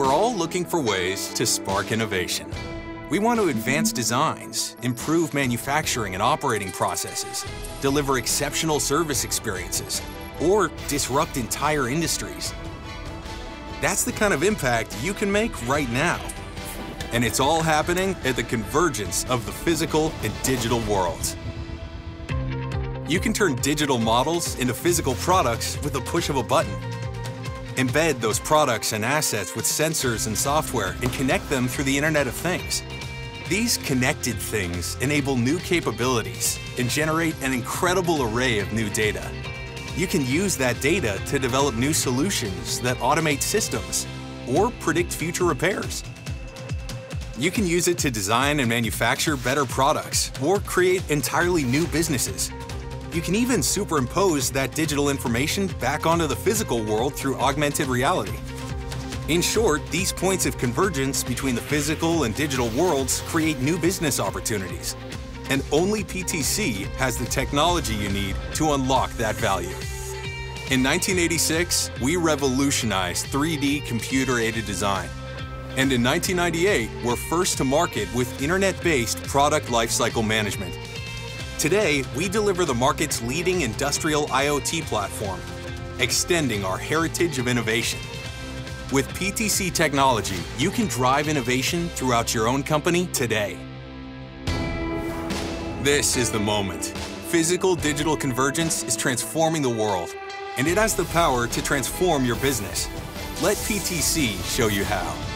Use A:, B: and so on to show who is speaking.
A: We're all looking for ways to spark innovation. We want to advance designs, improve manufacturing and operating processes, deliver exceptional service experiences, or disrupt entire industries. That's the kind of impact you can make right now. And it's all happening at the convergence of the physical and digital worlds. You can turn digital models into physical products with the push of a button. Embed those products and assets with sensors and software and connect them through the Internet of Things. These connected things enable new capabilities and generate an incredible array of new data. You can use that data to develop new solutions that automate systems or predict future repairs. You can use it to design and manufacture better products or create entirely new businesses. You can even superimpose that digital information back onto the physical world through augmented reality. In short, these points of convergence between the physical and digital worlds create new business opportunities. And only PTC has the technology you need to unlock that value. In 1986, we revolutionized 3D computer-aided design. And in 1998, we're first to market with internet-based product lifecycle management. Today, we deliver the market's leading industrial IoT platform, extending our heritage of innovation. With PTC technology, you can drive innovation throughout your own company today. This is the moment. Physical-digital convergence is transforming the world, and it has the power to transform your business. Let PTC show you how.